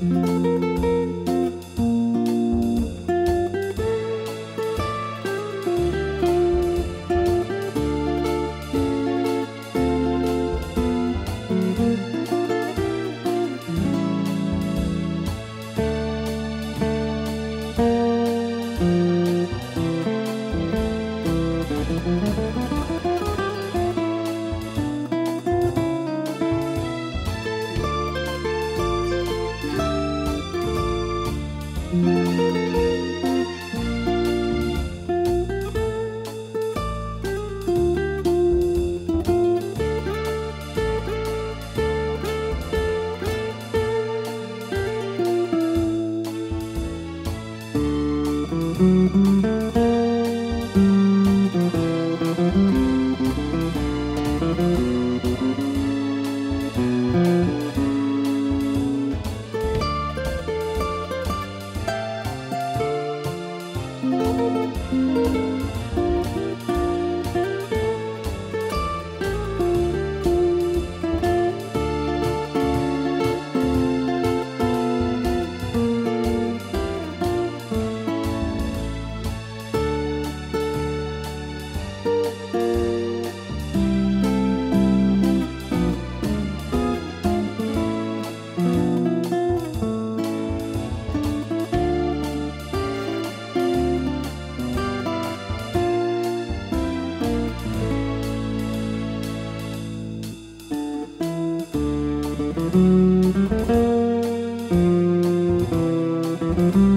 Música Música thank you.